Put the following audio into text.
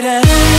later.